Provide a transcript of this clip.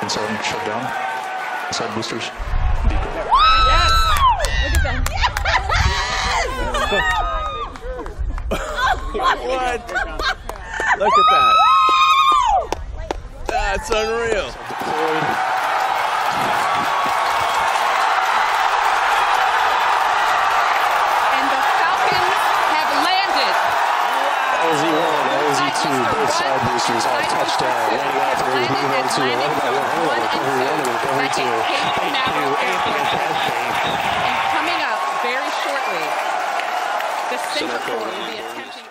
Inside shut down. Inside boosters. Yes! Look at that. What? Look at that. That's unreal. Deployed. And the Falcons have landed. LZ1, LZ2, both side boosters all touchdown. Landing out there is move on to 11 by 1. Hold on, recovery 1 and recovery 2. Fake 2, and pass fake. And coming up very shortly, the Center Center Core Core. will be attempting.